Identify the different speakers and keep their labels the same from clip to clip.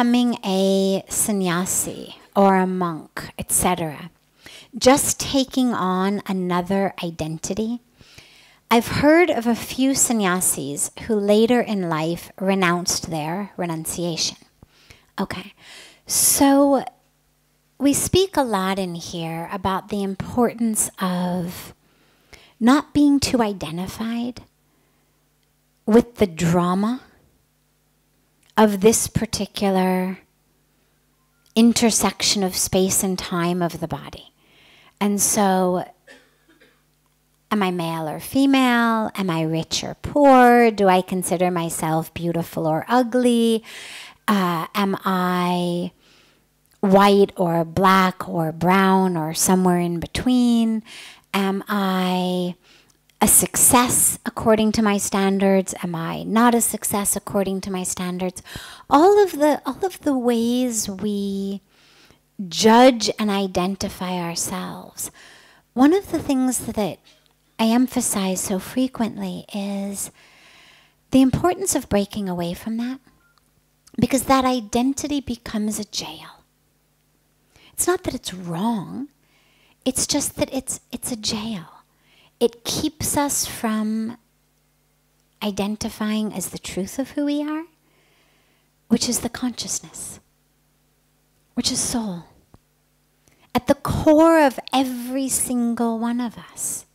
Speaker 1: becoming a sannyasi or a monk, etc., just taking on another identity. I've heard of a few sannyasis who later in life renounced their renunciation. Okay, so we speak a lot in here about the importance of not being too identified with the drama of this particular intersection of space and time of the body. And so, am I male or female? Am I rich or poor? Do I consider myself beautiful or ugly? Uh, am I white or black or brown or somewhere in between? Am I a success according to my standards? Am I not a success according to my standards? All of the all of the ways we judge and identify ourselves. One of the things that I emphasize so frequently is the importance of breaking away from that because that identity becomes a jail. It's not that it's wrong, it's just that it's, it's a jail it keeps us from identifying as the truth of who we are, which is the consciousness, which is soul. At the core of every single one of us,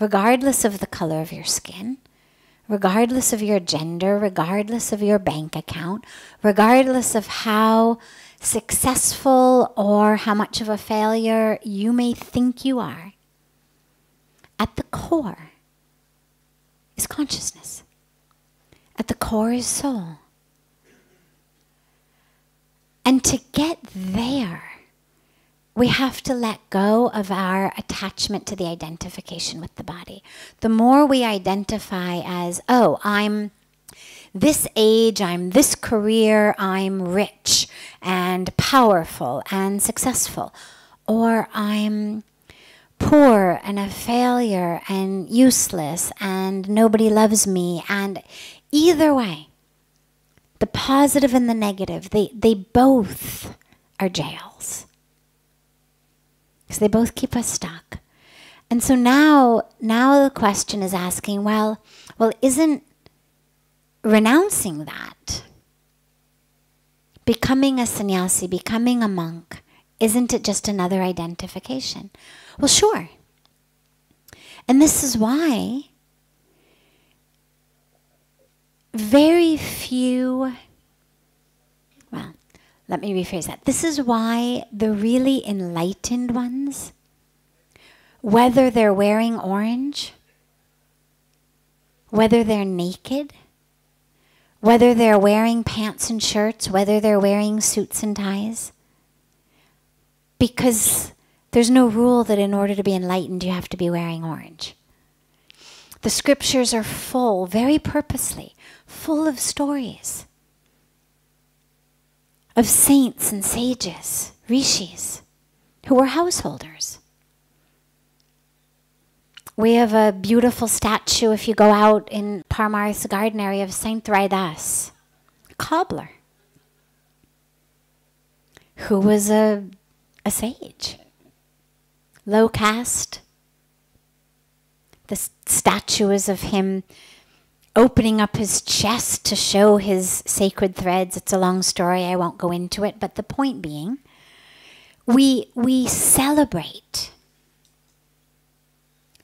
Speaker 1: regardless of the color of your skin, regardless of your gender, regardless of your bank account, regardless of how successful or how much of a failure you may think you are, at the core is consciousness. At the core is soul. And to get there, we have to let go of our attachment to the identification with the body. The more we identify as, oh, I'm this age, I'm this career, I'm rich and powerful and successful, or I'm poor and a failure and useless and nobody loves me. And either way, the positive and the negative, they, they both are jails. Because they both keep us stuck. And so now, now the question is asking, well, well, isn't renouncing that, becoming a sannyasi, becoming a monk, isn't it just another identification? Well, sure. And this is why very few, well, let me rephrase that. This is why the really enlightened ones, whether they're wearing orange, whether they're naked, whether they're wearing pants and shirts, whether they're wearing suits and ties, because there's no rule that in order to be enlightened, you have to be wearing orange. The scriptures are full, very purposely, full of stories of saints and sages, rishis, who were householders. We have a beautiful statue if you go out in Paramarth garden area of Saint Raidas, a cobbler, who was a, a sage low caste. The statue is of him opening up his chest to show his sacred threads. It's a long story, I won't go into it, but the point being, we, we celebrate.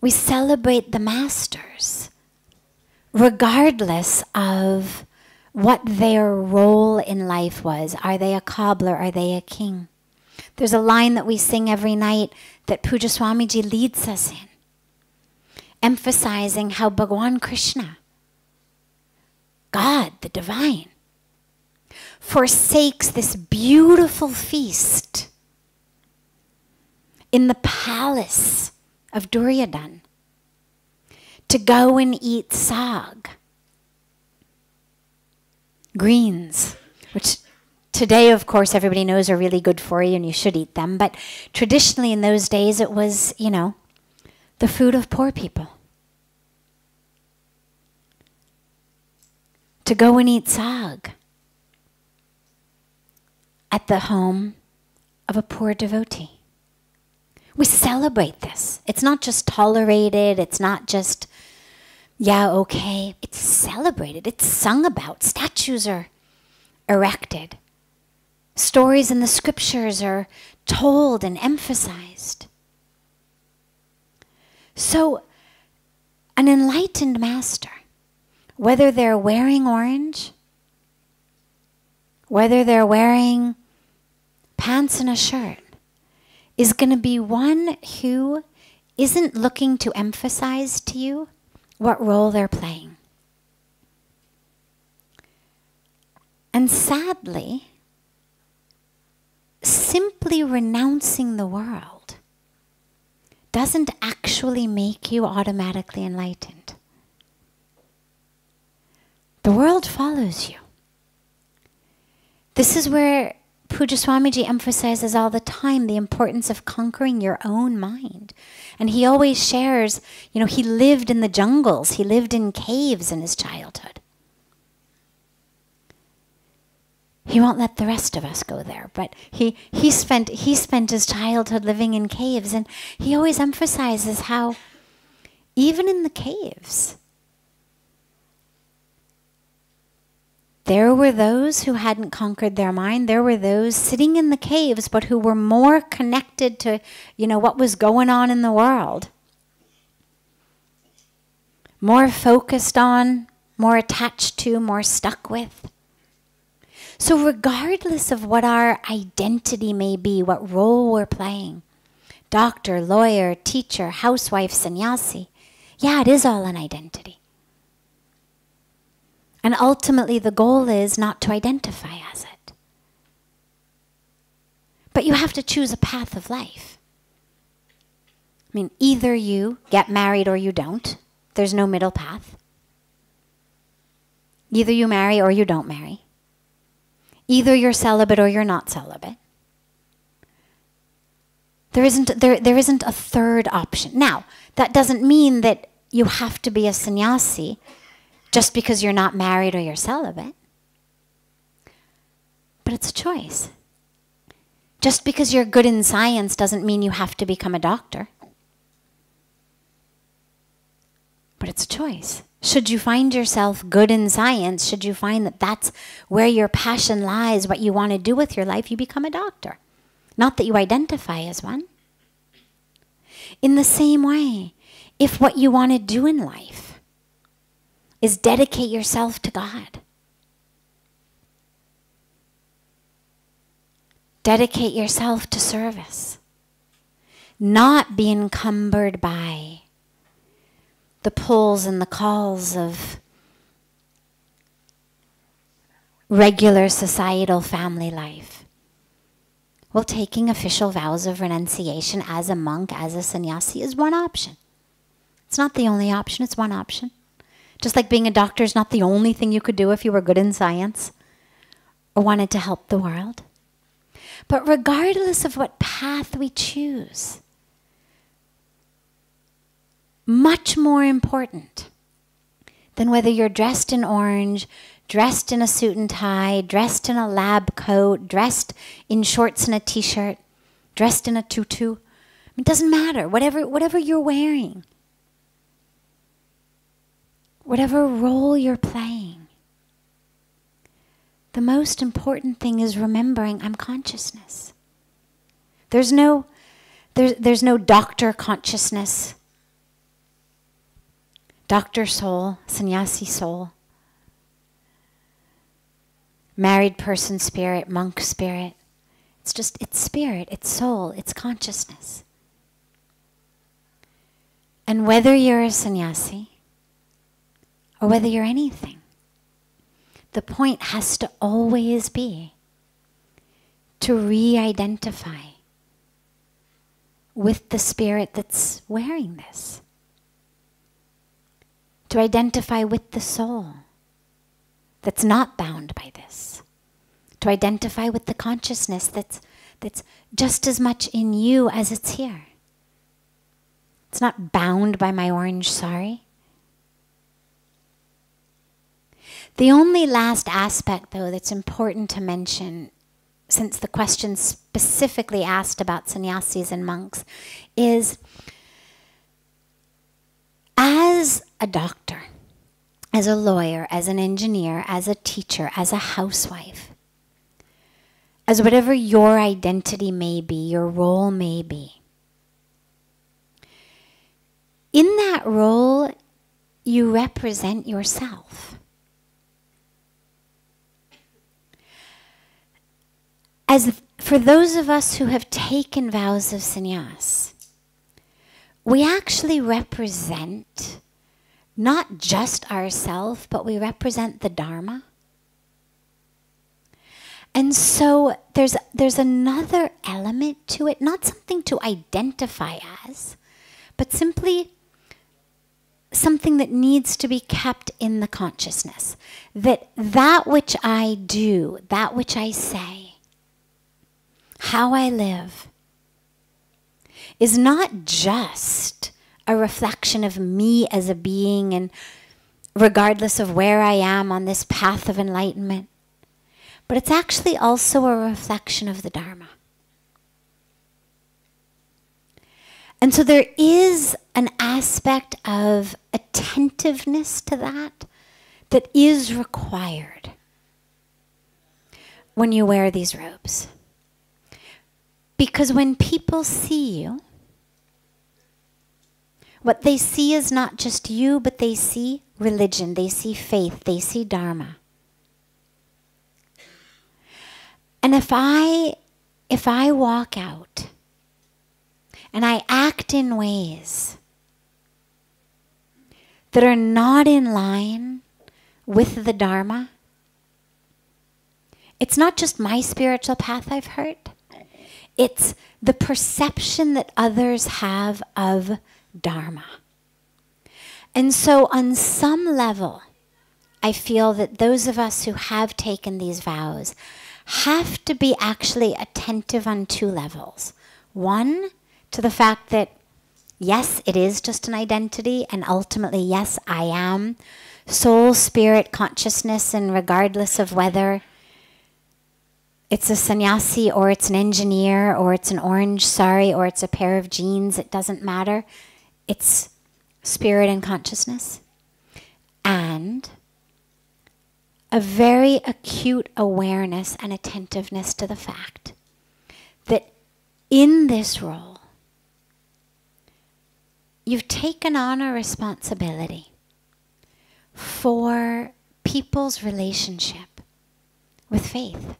Speaker 1: We celebrate the masters, regardless of what their role in life was. Are they a cobbler? Are they a king? There's a line that we sing every night that Pujya Swamiji leads us in, emphasizing how Bhagwan Krishna, God, the divine, forsakes this beautiful feast in the palace of Duryodhan to go and eat sag, greens, which Today, of course, everybody knows are really good for you and you should eat them. But traditionally, in those days, it was, you know, the food of poor people. To go and eat sag. at the home of a poor devotee. We celebrate this. It's not just tolerated, it's not just, yeah, okay. It's celebrated, it's sung about. Statues are erected, stories in the scriptures are told and emphasized. So, an enlightened master, whether they're wearing orange, whether they're wearing pants and a shirt, is going to be one who isn't looking to emphasize to you what role they're playing. And sadly, simply renouncing the world doesn't actually make you automatically enlightened. The world follows you. This is where Pujya Swamiji emphasizes all the time the importance of conquering your own mind. And he always shares, you know, he lived in the jungles, he lived in caves in his childhood. He won't let the rest of us go there, but he, he, spent, he spent his childhood living in caves, and he always emphasizes how, even in the caves, There were those who hadn't conquered their mind. There were those sitting in the caves, but who were more connected to, you know, what was going on in the world. More focused on, more attached to, more stuck with. So, regardless of what our identity may be, what role we're playing doctor, lawyer, teacher, housewife, sannyasi yeah, it is all an identity. And ultimately, the goal is not to identify as it. But you have to choose a path of life. I mean, either you get married or you don't. There's no middle path. Either you marry or you don't marry. Either you're celibate or you're not celibate. There isn't, there, there isn't a third option. Now, that doesn't mean that you have to be a sannyasi just because you're not married or you're celibate. But it's a choice. Just because you're good in science doesn't mean you have to become a doctor. But it's a choice. Should you find yourself good in science, should you find that that's where your passion lies, what you want to do with your life, you become a doctor. Not that you identify as one. In the same way, if what you want to do in life is dedicate yourself to God. Dedicate yourself to service. Not be encumbered by the pulls and the calls of regular societal family life. Well, taking official vows of renunciation as a monk, as a sannyasi, is one option. It's not the only option, it's one option. Just like being a doctor is not the only thing you could do if you were good in science or wanted to help the world. But regardless of what path we choose, much more important than whether you're dressed in orange, dressed in a suit and tie, dressed in a lab coat, dressed in shorts and a t shirt, dressed in a tutu. It doesn't matter, whatever, whatever you're wearing whatever role you're playing. The most important thing is remembering I'm consciousness. There's no, there's, there's no doctor consciousness, doctor soul, sannyasi soul, married person spirit, monk spirit. It's just, it's spirit, it's soul, it's consciousness. And whether you're a sannyasi, or whether you're anything. The point has to always be to re identify with the spirit that's wearing this, to identify with the soul that's not bound by this, to identify with the consciousness that's, that's just as much in you as it's here. It's not bound by my orange sorry. The only last aspect, though, that's important to mention since the question specifically asked about sannyasis and monks, is as a doctor, as a lawyer, as an engineer, as a teacher, as a housewife, as whatever your identity may be, your role may be. In that role, you represent yourself. As for those of us who have taken vows of sannyas, we actually represent not just ourselves, but we represent the Dharma. And so there's, there's another element to it, not something to identify as, but simply something that needs to be kept in the consciousness. That that which I do, that which I say, how I live, is not just a reflection of me as a being and regardless of where I am on this path of enlightenment, but it's actually also a reflection of the Dharma. And so there is an aspect of attentiveness to that that is required when you wear these robes. Because when people see you, what they see is not just you, but they see religion, they see faith, they see Dharma. And if I if I walk out and I act in ways that are not in line with the Dharma, it's not just my spiritual path I've hurt. It's the perception that others have of Dharma. And so, on some level, I feel that those of us who have taken these vows have to be actually attentive on two levels. One, to the fact that, yes, it is just an identity, and ultimately, yes, I am soul, spirit, consciousness, and regardless of whether it's a sannyasi or it's an engineer or it's an orange sari or it's a pair of jeans, it doesn't matter. It's spirit and consciousness. And a very acute awareness and attentiveness to the fact that in this role, you've taken on a responsibility for people's relationship with faith.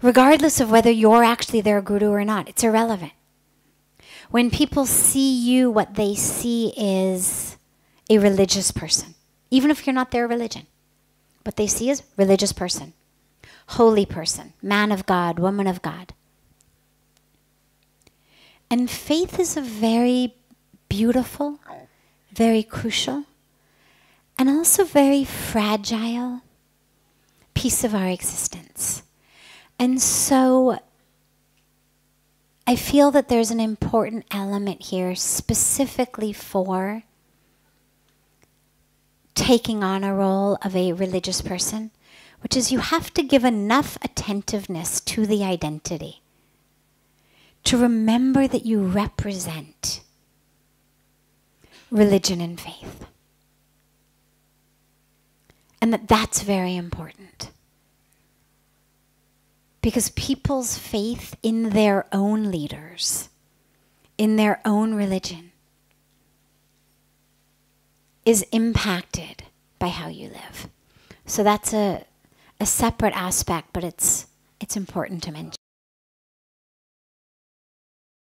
Speaker 1: Regardless of whether you're actually their guru or not, it's irrelevant. When people see you, what they see is a religious person, even if you're not their religion. What they see is religious person, holy person, man of God, woman of God. And faith is a very beautiful, very crucial, and also very fragile piece of our existence. And so I feel that there's an important element here specifically for taking on a role of a religious person, which is you have to give enough attentiveness to the identity to remember that you represent religion and faith. And that that's very important. Because people's faith in their own leaders, in their own religion, is impacted by how you live. So that's a, a separate aspect, but it's, it's important to mention.